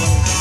Thank you.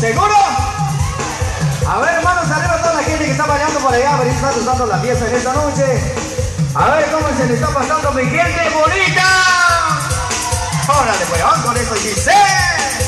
¿Seguro? A ver, hermanos, arriba toda la gente que está bailando por allá, pero está usando la pieza en esta noche. A ver cómo se le está pasando mi gente bonita. Órale, pues, weón, con eso, Giselle.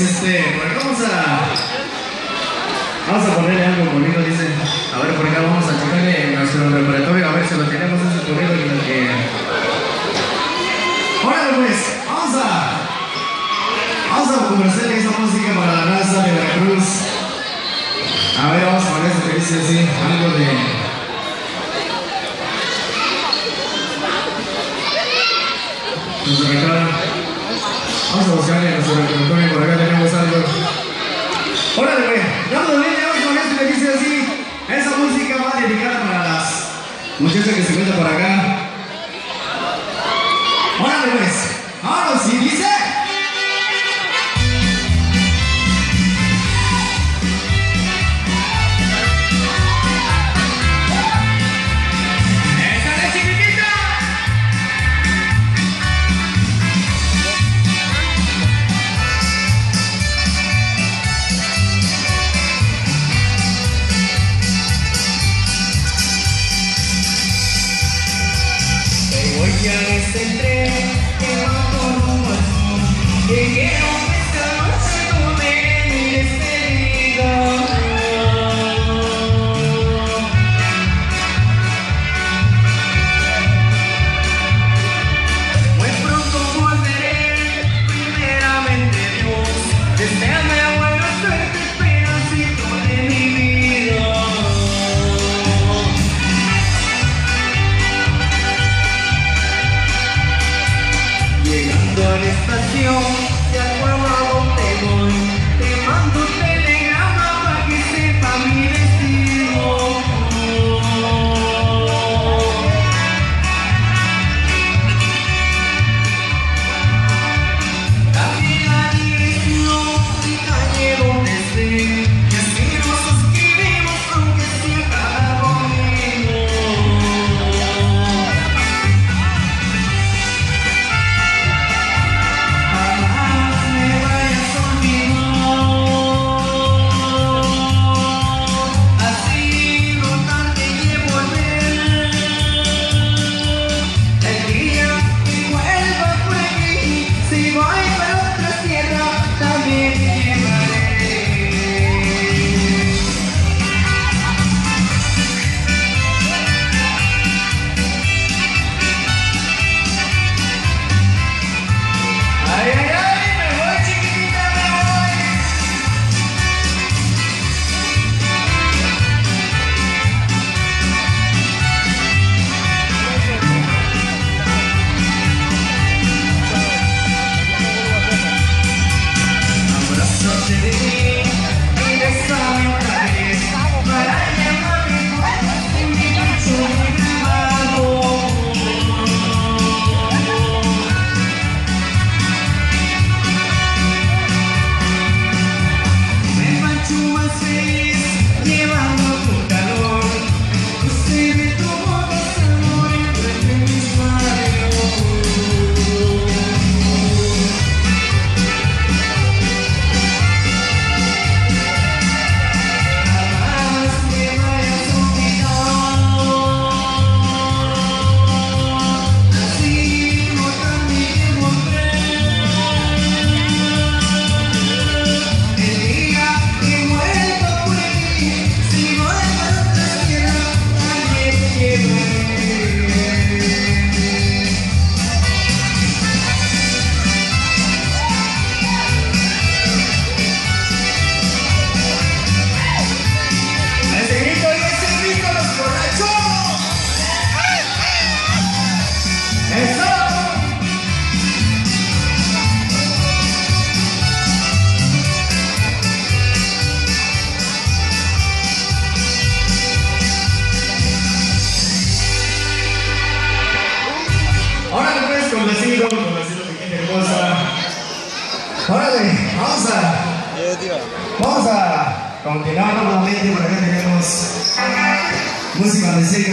este. Vamos a. Vamos a ponerle algo bonito, dice. A ver, por acá vamos a ponerle nuestro preparatorio, a ver si lo tenemos ese corrido en el que. Pues, vamos a. Vamos a conversar esa música para la raza de Veracruz. A ver, vamos a poner esto que dice así, algo de. Vamos a buscarle a nuestro repertorio por acá. Órale, güey. Dando de hoy con este beneficio así. Esa música va dedicada para las muchachas que se encuentran por acá.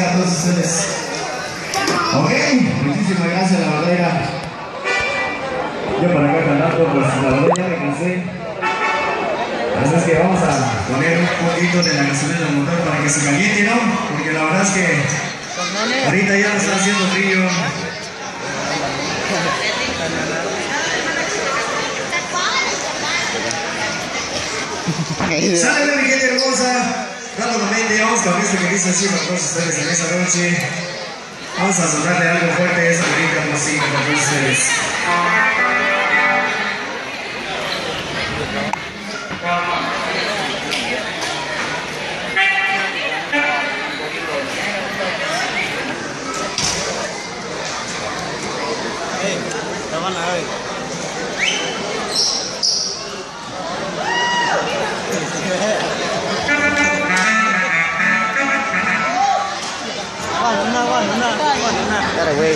a todos ustedes. Ok, muchísimas gracias, la verdad era. Yo para acá cantando, pues la verdad ya me cansé. Así es que vamos a poner un poquito de la canción del motor para que se caliente, ¿no? Porque la verdad es que ahorita ya lo está haciendo frío. ¡Sale, mi gente hermosa! Rápidamente vamos con esto que dice así para todos ustedes en esta noche. Vamos a sonarle algo fuerte a esa bonita para todos ustedes. Dale, güey.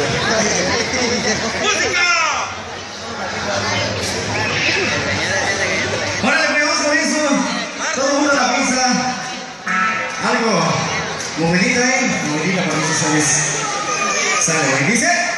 Órale, pues vamos con eso. Todo el mundo a la pista. Algo. Movidita, ¿eh? Movidita para eso sales. Sale, güey. Dice.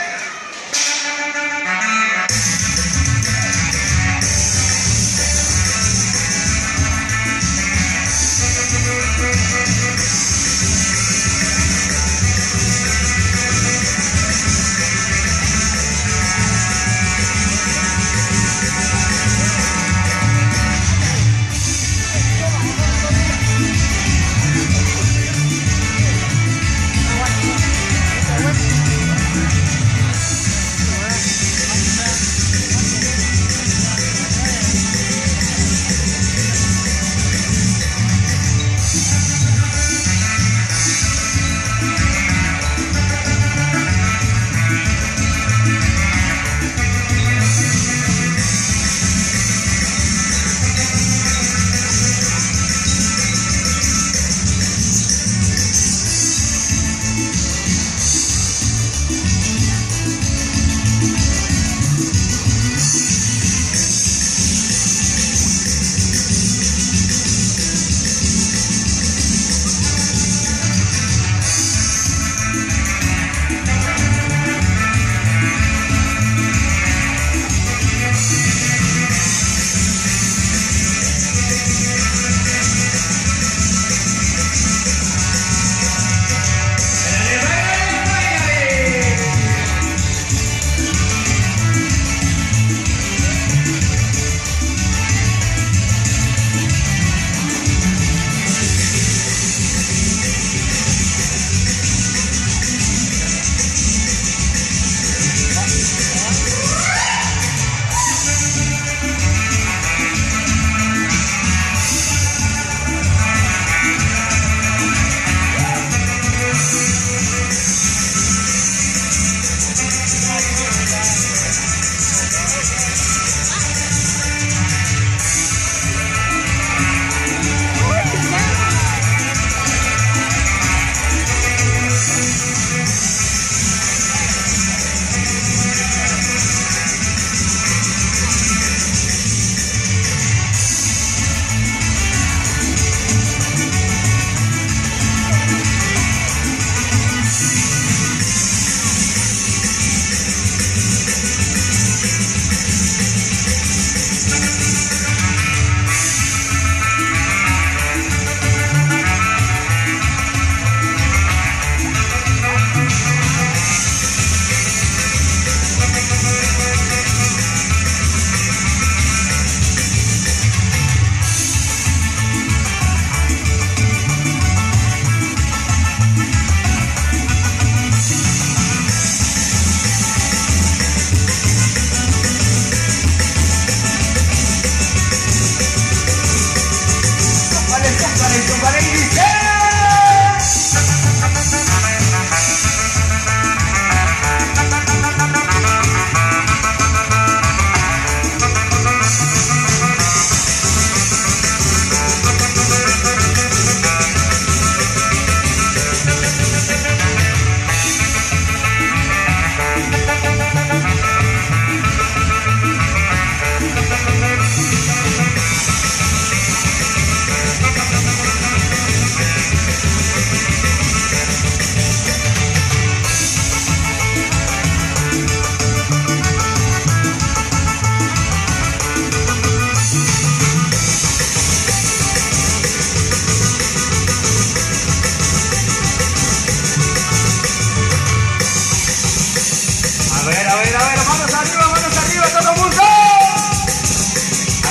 Arriba, manos arriba, todo mundo.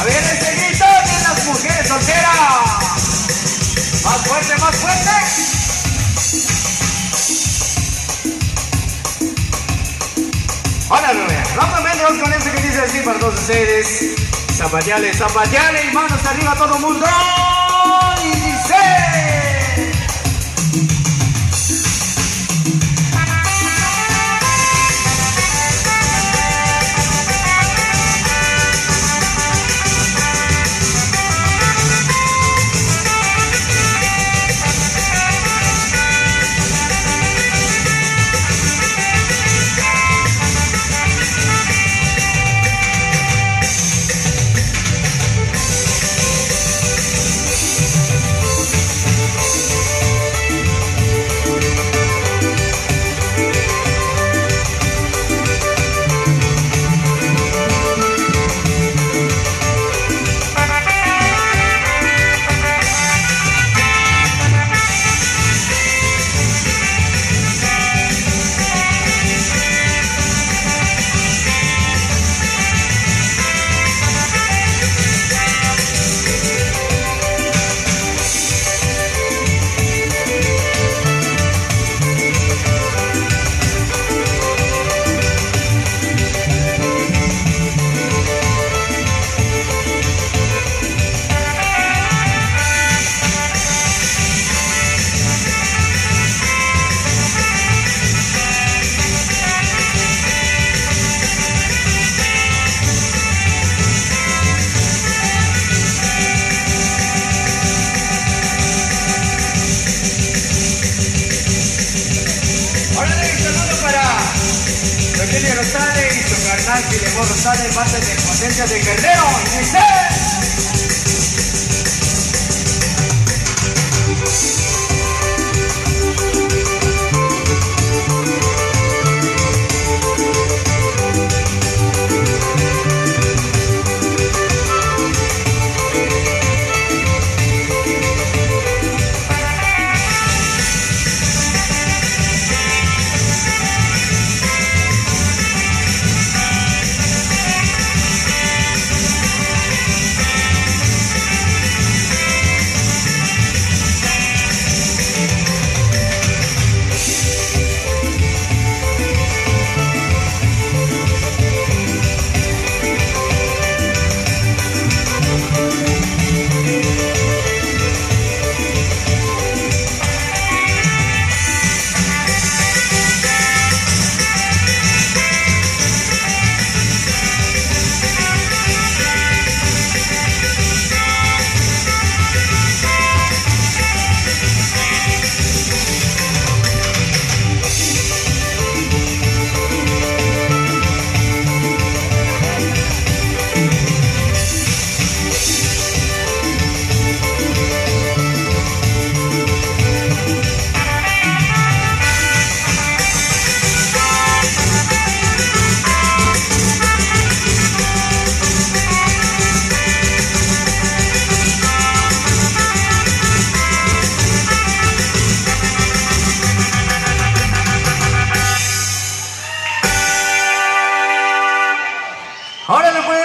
A ver ese grito de las mujeres solteras. Más fuerte, más fuerte. Hola, Rubén. Rápidamente vamos con eso que dice así para todos ustedes. Zapatiales, zapatiales y manos arriba todo mundo. Y dice. Rosales y su carnal Rosales, de de Guerrero. Y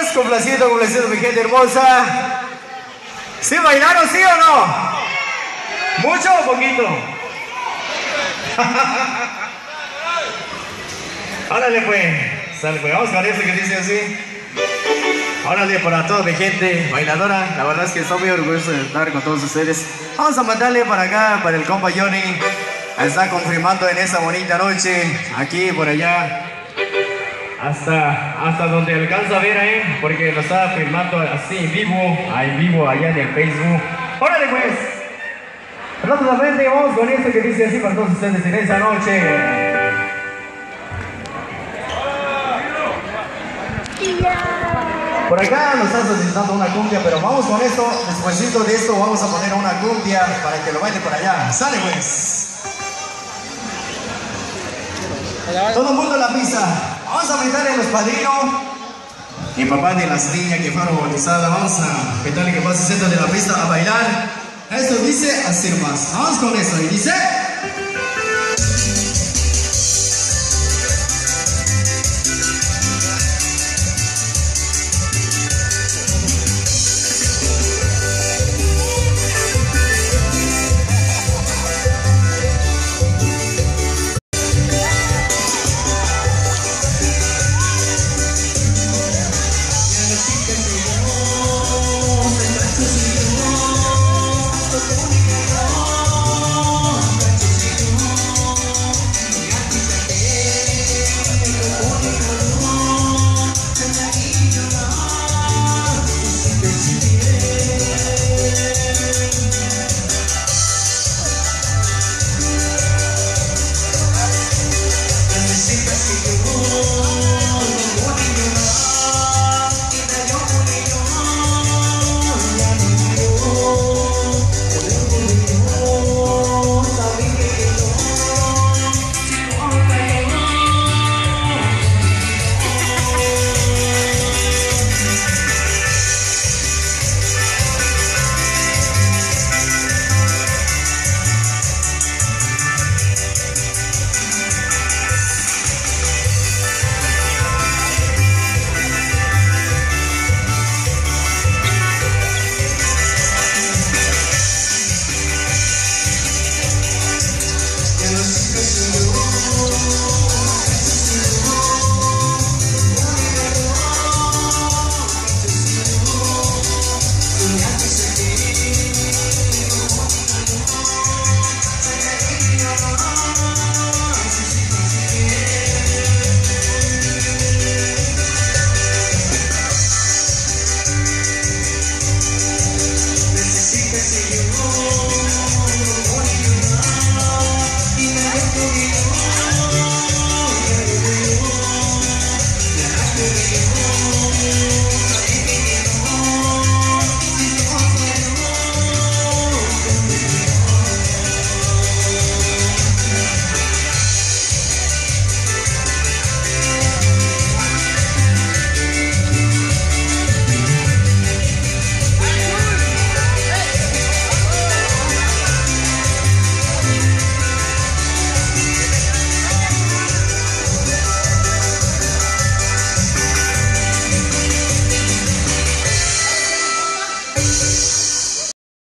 Pues, complacido, complacido mi gente hermosa. ¿Sí bailaron, sí o no? ¿Mucho o poquito? Órale pues, sale pues, vamos con eso que dice así. Órale para toda mi gente bailadora, la verdad es que estoy muy orgulloso de estar con todos ustedes. Vamos a mandarle para acá, para el compa Johnny. Está confirmando en esta bonita noche, aquí por allá, hasta, hasta donde alcanza a ver ahí, porque lo estaba filmando así en vivo, en vivo allá en el Facebook. ¡Órale pues! Rápidamente vamos con esto que dice así para todos ustedes en esta noche. Por acá nos está solicitando una cumbia, pero vamos con esto. Despuésito de esto vamos a poner una cumbia para que lo baile por allá. ¡Sale pues! Todo el mundo en la pista. Vamos a brindarle a los padrinos y papá de las niñas que fueron bautizadas. Vamos a pedirle que pase centro de la pista a bailar. Esto dice hacer más. Vamos con esto. Y dice.